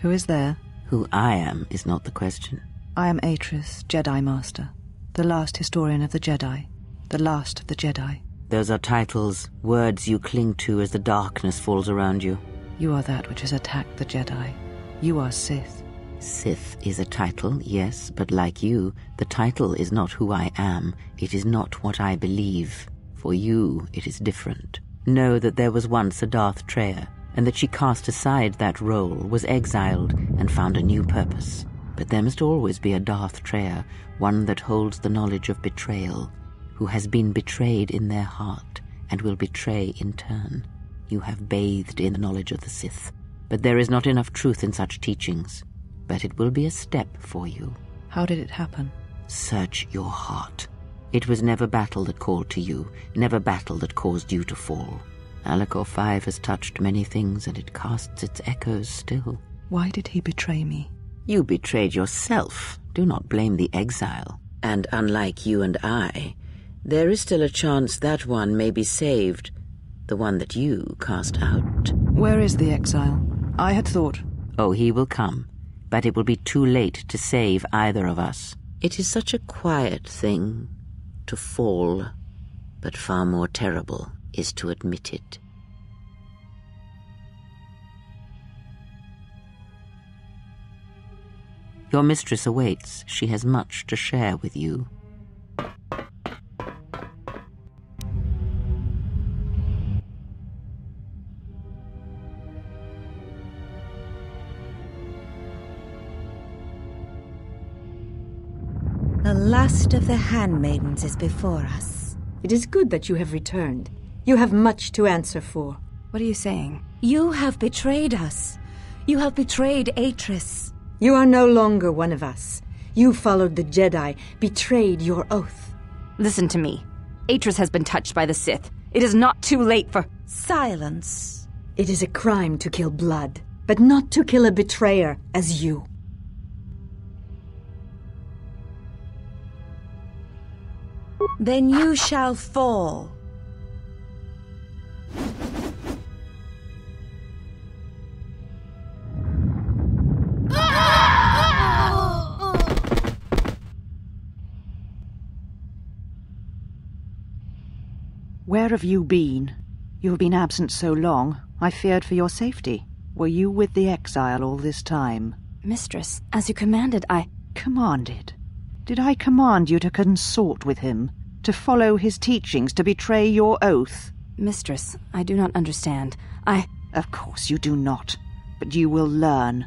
Who is there? Who I am is not the question. I am Atris, Jedi Master, the last historian of the Jedi, the last of the Jedi. Those are titles, words you cling to as the darkness falls around you. You are that which has attacked the Jedi. You are Sith. Sith is a title, yes, but like you, the title is not who I am. It is not what I believe. For you, it is different. Know that there was once a Darth Traya, and that she cast aside that role, was exiled, and found a new purpose. But there must always be a Darth Traya, one that holds the knowledge of betrayal, who has been betrayed in their heart, and will betray in turn. You have bathed in the knowledge of the Sith, but there is not enough truth in such teachings. But it will be a step for you. How did it happen? Search your heart. It was never battle that called to you, never battle that caused you to fall. Malachor 5 has touched many things, and it casts its echoes still. Why did he betray me? You betrayed yourself. Do not blame the exile. And unlike you and I, there is still a chance that one may be saved. The one that you cast out. Where is the exile? I had thought. Oh, he will come, but it will be too late to save either of us. It is such a quiet thing to fall, but far more terrible is to admit it. Your mistress awaits. She has much to share with you. The last of the handmaidens is before us. It is good that you have returned. You have much to answer for. What are you saying? You have betrayed us. You have betrayed Atris. You are no longer one of us. You followed the Jedi, betrayed your oath. Listen to me. Atris has been touched by the Sith. It is not too late for. Silence. It is a crime to kill blood, but not to kill a betrayer as you. Then you shall fall. Where have you been? You have been absent so long, I feared for your safety. Were you with the exile all this time? Mistress, as you commanded, I. Commanded? Did I command you to consort with him? To follow his teachings, to betray your oath? Mistress, I do not understand. I. Of course you do not. But you will learn.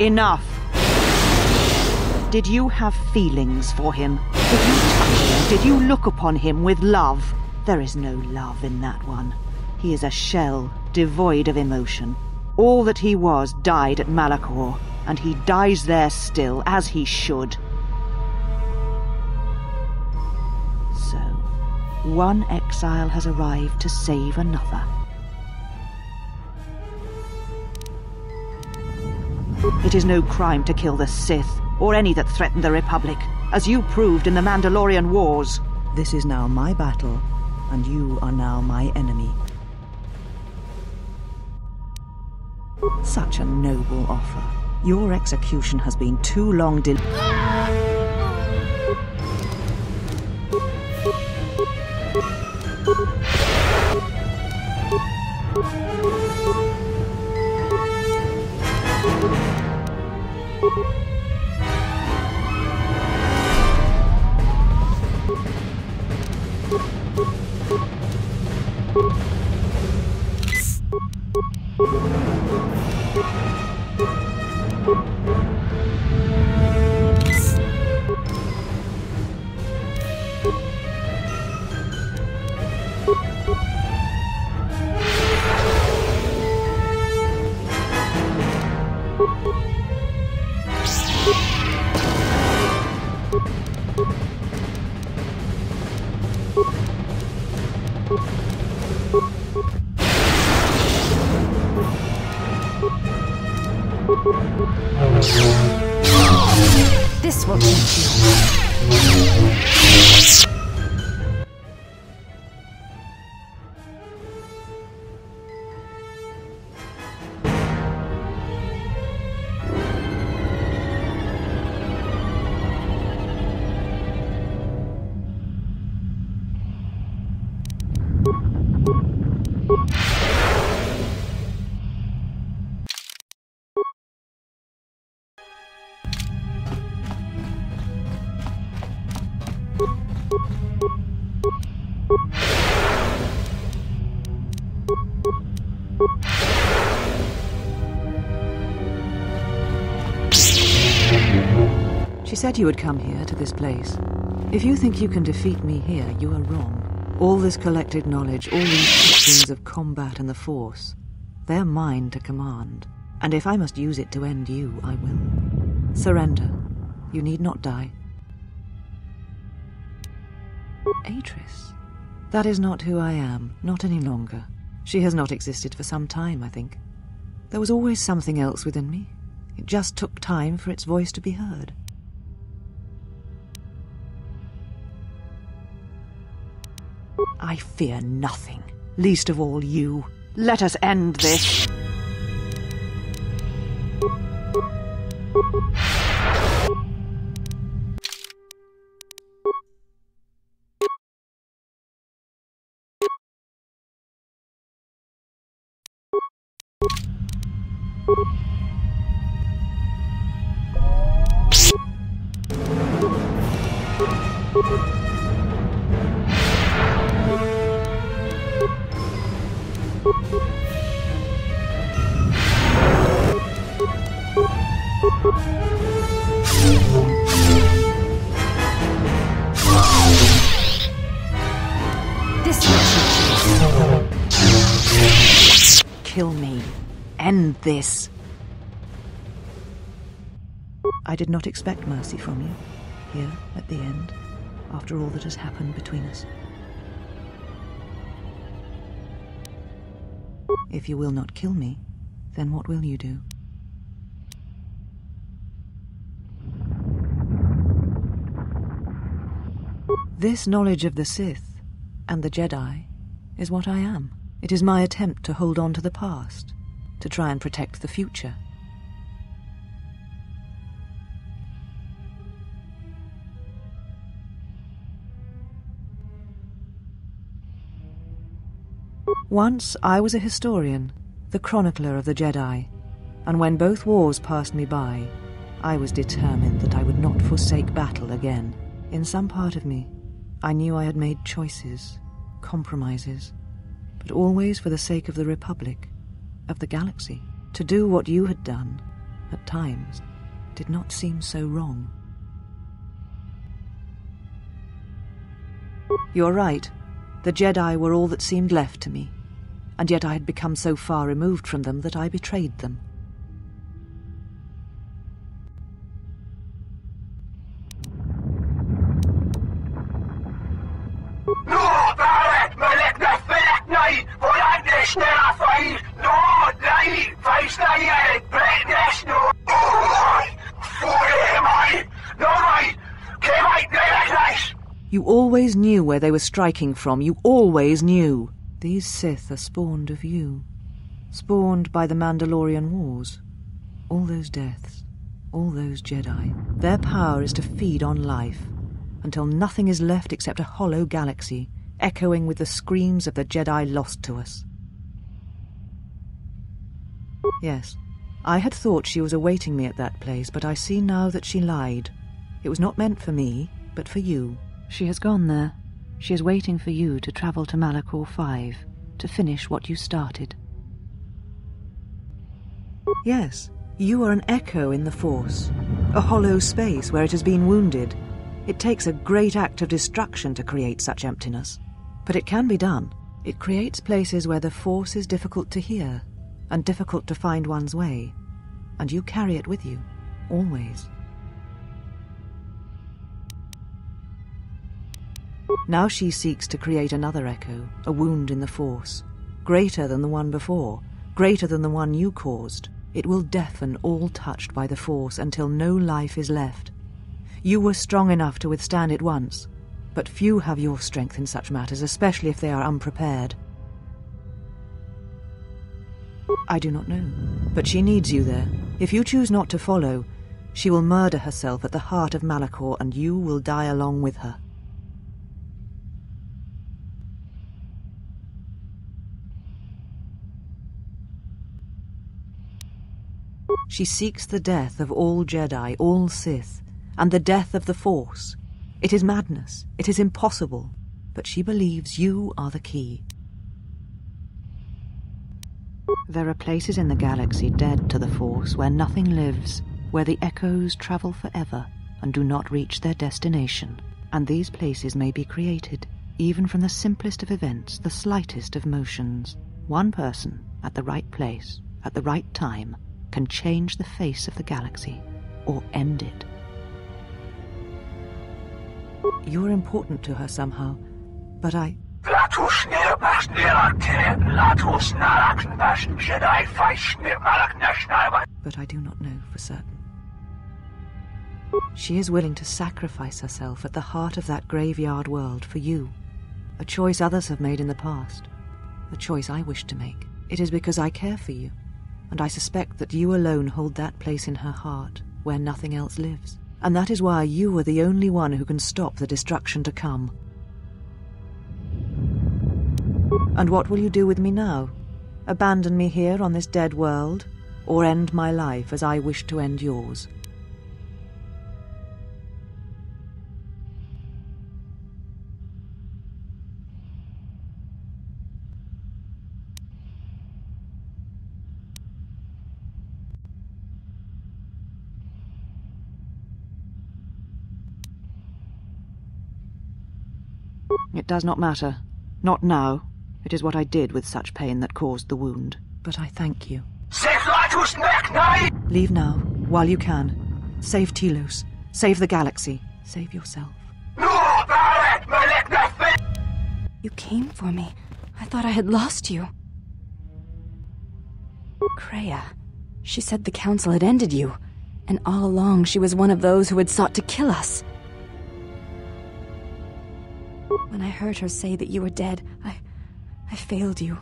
Enough! Did you have feelings for him? Did you touch him? Did you look upon him with love? There is no love in that one. He is a shell, devoid of emotion. All that he was died at Malachor, and he dies there still, as he should. So, one exile has arrived to save another. It is no crime to kill the Sith, or any that threaten the Republic, as you proved in the Mandalorian Wars. This is now my battle, and you are now my enemy. Such a noble offer. Your execution has been too long delayed. This will teach you. Said you would come here to this place. If you think you can defeat me here, you are wrong. All this collected knowledge, all these teachings of combat and the Force, they're mine to command. And if I must use it to end you, I will. Surrender. You need not die. Atris. That is not who I am, not any longer. She has not existed for some time, I think. There was always something else within me. It just took time for its voice to be heard. I fear nothing, least of all you. Let us end this. I did not expect mercy from you, here at the end, after all that has happened between us. If you will not kill me, then what will you do? This knowledge of the Sith and the Jedi is what I am. It is my attempt to hold on to the past, to try and protect the future. Once I was a historian, the chronicler of the Jedi, and when both wars passed me by, I was determined that I would not forsake battle again. In some part of me, I knew I had made choices, compromises, but always for the sake of the Republic, of the galaxy. To do what you had done, at times, did not seem so wrong. You're right. The Jedi were all that seemed left to me, and yet I had become so far removed from them that I betrayed them. You always knew where they were striking from. You always knew. These Sith are spawned of you. spawned by the Mandalorian Wars. All those deaths, all those Jedi. Their power is to feed on life, until nothing is left except a hollow galaxy, echoing with the screams of the Jedi lost to us. Yes, I had thought she was awaiting me at that place, but I see now that she lied. It was not meant for me, but for you. She has gone there. She is waiting for you to travel to Malachor 5 to finish what you started. Yes, you are an echo in the Force, a hollow space where it has been wounded. It takes a great act of destruction to create such emptiness, but it can be done. It creates places where the Force is difficult to hear and difficult to find one's way, and you carry it with you, always. Now she seeks to create another echo, a wound in the Force, greater than the one before, greater than the one you caused. It will deafen all touched by the Force until no life is left. You were strong enough to withstand it once, but few have your strength in such matters, especially if they are unprepared. I do not know, but she needs you there. If you choose not to follow, she will murder herself at the heart of Malachor, and you will die along with her. She seeks the death of all Jedi, all Sith, and the death of the Force. It is madness. It is impossible. But she believes you are the key. There are places in the galaxy dead to the Force where nothing lives, where the echoes travel forever and do not reach their destination. And these places may be created, even from the simplest of events, the slightest of motions. One person, at the right place, at the right time, can change the face of the galaxy or end it. You're important to her somehow, but I. Latus nirbax nirakte, latus narak nash Jedi fish nirmalak nash But I do not know for certain. She is willing to sacrifice herself at the heart of that graveyard world for you. A choice others have made in the past. A choice I wish to make. It is because I care for you and I suspect that you alone hold that place in her heart where nothing else lives. And that is why you are the only one who can stop the destruction to come. And what will you do with me now? Abandon me here on this dead world, or end my life as I wish to end yours? Does not matter. Not now. It is what I did with such pain that caused the wound. But I thank you. Leave now, while you can. Save Telos. Save the galaxy. Save yourself. You came for me. I thought I had lost you. Kreia. She said the Council had ended you, and all along she was one of those who had sought to kill us. When I heard her say that you were dead, I. I failed you.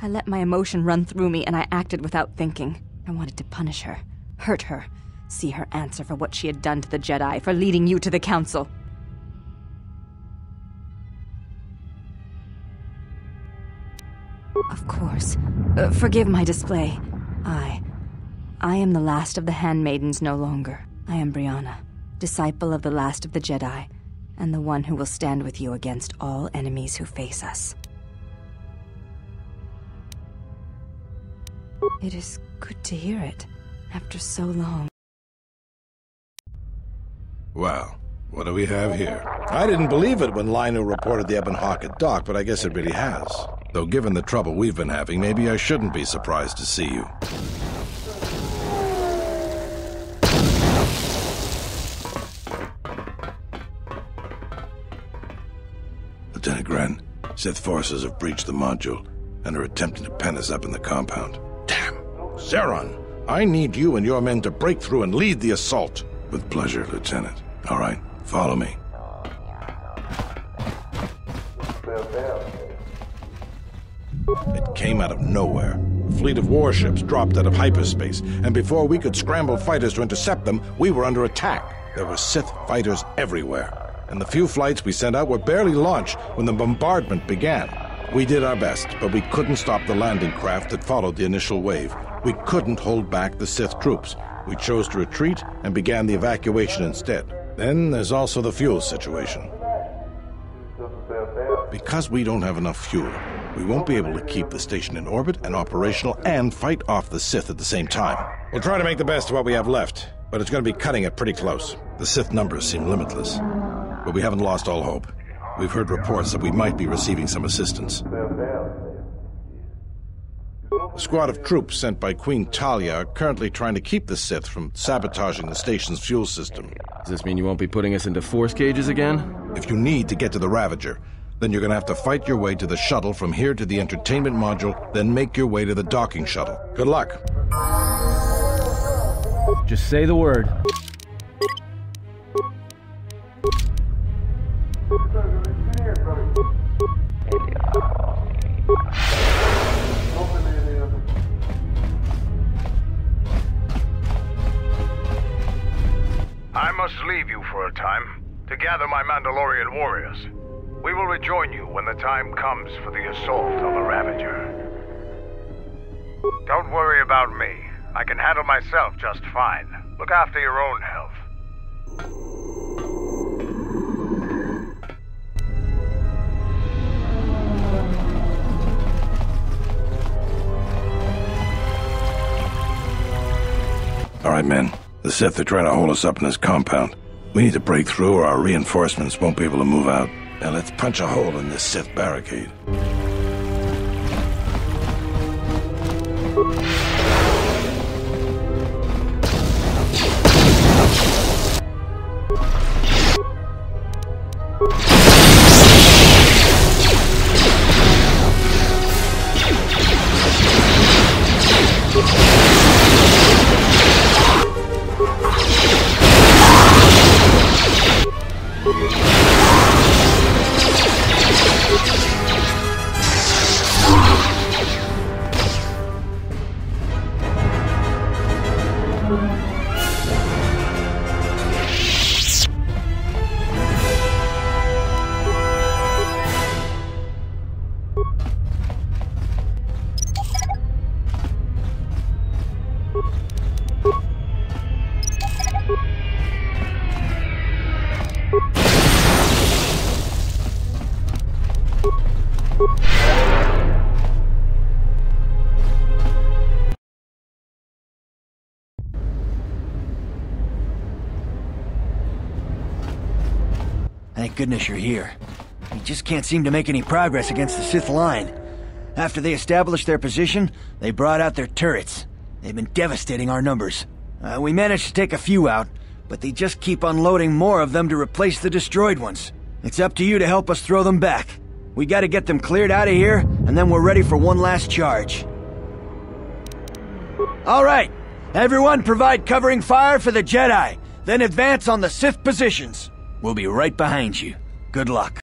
I let my emotion run through me and I acted without thinking. I wanted to punish her, hurt her, see her answer for what she had done to the Jedi, for leading you to the Council. Of course. Uh, forgive my display. I. I am the last of the handmaidens no longer. I am Brianna, disciple of the last of the Jedi, and the one who will stand with you against all enemies who face us. It is good to hear it, after so long. Well, what do we have here? I didn't believe it when Lino reported the Ebon Hawk at dock, but I guess it really has. Though given the trouble we've been having, maybe I shouldn't be surprised to see you. Sith forces have breached the module and are attempting to pen us up in the compound. Damn! Zeron, I need you and your men to break through and lead the assault. With pleasure, Lieutenant. All right, follow me. It came out of nowhere. A fleet of warships dropped out of hyperspace, and before we could scramble fighters to intercept them, we were under attack. There were Sith fighters everywhere, and the few flights we sent out were barely launched when the bombardment began. We did our best, but we couldn't stop the landing craft that followed the initial wave. We couldn't hold back the Sith troops. We chose to retreat and began the evacuation instead. Then there's also the fuel situation. Because we don't have enough fuel, we won't be able to keep the station in orbit and operational and fight off the Sith at the same time. We'll try to make the best of what we have left, but it's going to be cutting it pretty close. The Sith numbers seem limitless, but we haven't lost all hope. We've heard reports that we might be receiving some assistance. A squad of troops sent by Queen Talia are currently trying to keep the Sith from sabotaging the station's fuel system. Does this mean you won't be putting us into force cages again? If you need to get to the Ravager, then you're going to have to fight your way to the shuttle from here to the entertainment module, then make your way to the docking shuttle. Good luck. Just say the word. Must leave you for a time to gather my Mandalorian warriors. We will rejoin you when the time comes for the assault on the Ravager. Don't worry about me. I can handle myself just fine. Look after your own health. All right, men. The Sith are trying to hold us up in this compound. We need to break through or our reinforcements won't be able to move out. Now let's punch a hole in this Sith barricade. Thank goodness you're here. We just can't seem to make any progress against the Sith line. After they established their position, they brought out their turrets. They've been devastating our numbers. Uh, we managed to take a few out, but they just keep unloading more of them to replace the destroyed ones. It's up to you to help us throw them back. We gotta get them cleared out of here, and then we're ready for one last charge. All right, everyone provide covering fire for the Jedi, then advance on the Sith positions. We'll be right behind you. Good luck.